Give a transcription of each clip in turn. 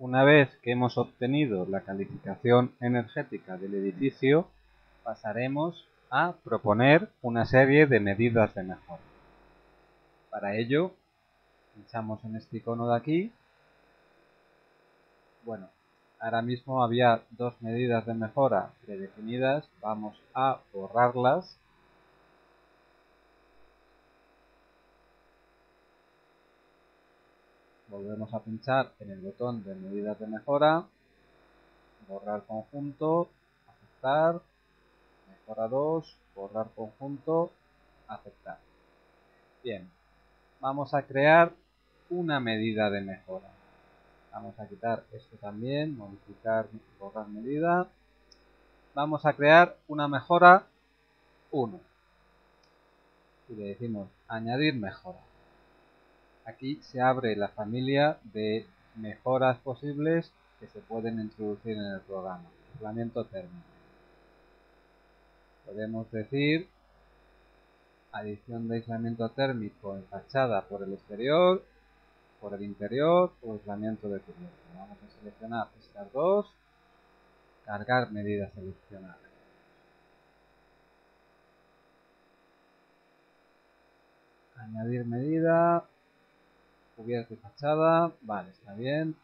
Una vez que hemos obtenido la calificación energética del edificio, pasaremos a proponer una serie de medidas de mejora. Para ello, pinchamos en este icono de aquí. Bueno, ahora mismo había dos medidas de mejora predefinidas, vamos a borrarlas volvemos a pinchar en el botón de medidas de mejora, borrar conjunto, aceptar, mejora 2, borrar conjunto, aceptar. Bien, vamos a crear una medida de mejora. Vamos a quitar esto también, modificar, borrar medida. Vamos a crear una mejora 1. Y le decimos añadir mejora. Aquí se abre la familia de mejoras posibles que se pueden introducir en el programa. Aislamiento térmico. Podemos decir adición de aislamiento térmico en fachada por el exterior, por el interior o aislamiento de cubierta. Vamos a seleccionar estas dos, cargar medidas seleccionadas. Añadir medida, cubierta y fachada, vale, está bien,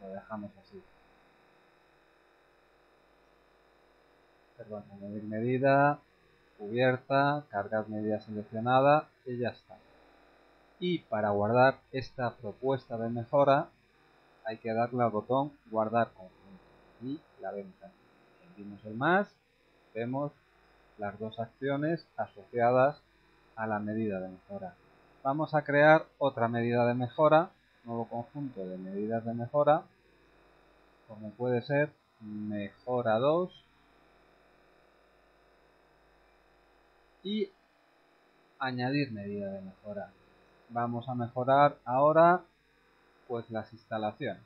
lo dejamos así. Perdón, añadir medida, cubierta, cargar medida seleccionada y ya está. Y para guardar esta propuesta de mejora hay que darle al botón guardar conjunto y la venta. Sentimos el más, vemos las dos acciones asociadas a la medida de mejora vamos a crear otra medida de mejora, nuevo conjunto de medidas de mejora, como puede ser mejora 2 y añadir medida de mejora. Vamos a mejorar ahora pues las instalaciones.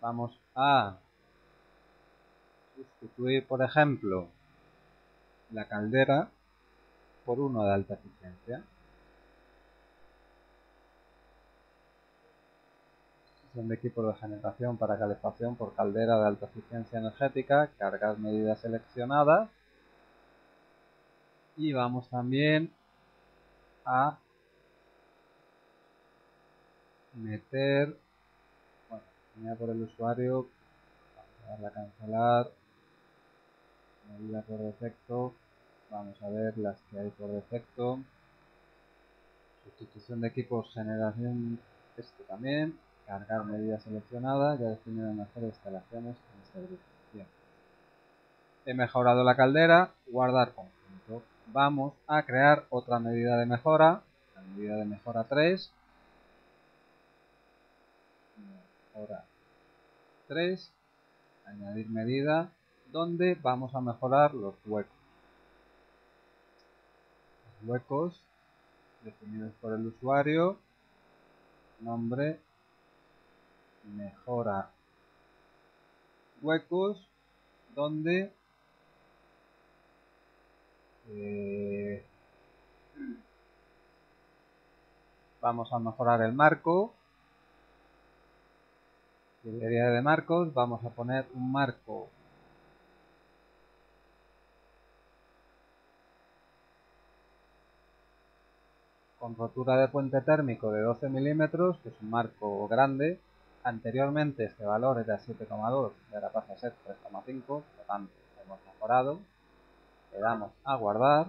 Vamos a sustituir, por ejemplo, la caldera por uno de alta eficiencia. Son de equipo de generación para calefacción por caldera de alta eficiencia energética, cargar medidas seleccionadas. Y vamos también a meter, bueno, por el usuario, vamos a darle a cancelar, medida por defecto, Vamos a ver las que hay por defecto. Sustitución de equipos, generación, esto también. Cargar medidas seleccionadas, ya definido mejores instalaciones en este grupo. Bien. He mejorado la caldera, guardar conjunto. Vamos a crear otra medida de mejora, la medida de mejora 3. Mejora 3. Añadir medida, donde vamos a mejorar los huecos huecos definidos por el usuario, nombre, mejora. Huecos, donde eh, vamos a mejorar el marco, librería de marcos, vamos a poner un marco con rotura de puente térmico de 12 milímetros, que es un marco grande. Anteriormente este valor era 7,2 y ahora pasa a ser 3,5, por lo tanto hemos mejorado. Le damos a guardar.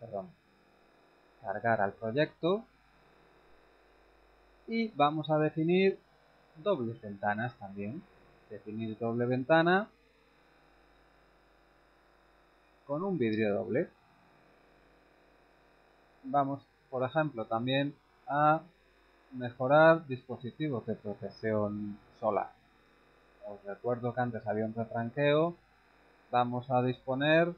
Perdón. Cargar al proyecto. Y vamos a definir dobles ventanas también. Definir doble ventana con un vidrio doble vamos, por ejemplo, también a mejorar dispositivos de protección solar. Os recuerdo que antes había un retranqueo. Vamos a disponer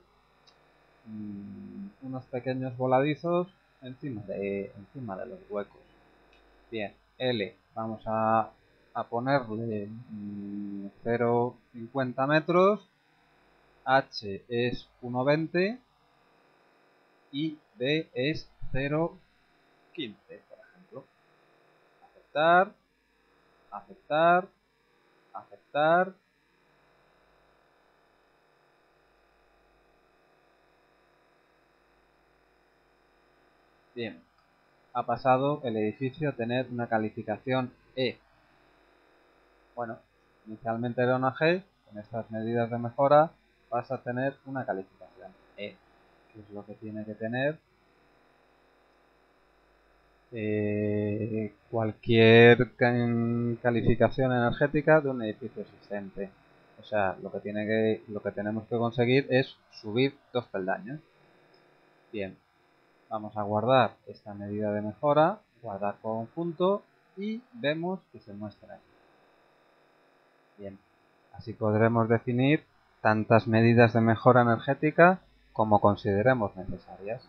mm, unos pequeños voladizos encima de, encima de los huecos. Bien, L. Vamos a, a ponerle 0,50 mm, metros. H es 1,20 y B es 0,15, por ejemplo. aceptar, aceptar, aceptar. Bien, ha pasado el edificio a tener una calificación E. Bueno, inicialmente era una G, con estas medidas de mejora vas a tener una calificación E, que es lo que tiene que tener eh, cualquier calificación energética de un edificio existente. O sea, lo que, tiene que, lo que tenemos que conseguir es subir dos peldaños. Bien, vamos a guardar esta medida de mejora, guardar conjunto y vemos que se muestra. Bien, así podremos definir tantas medidas de mejora energética como consideremos necesarias.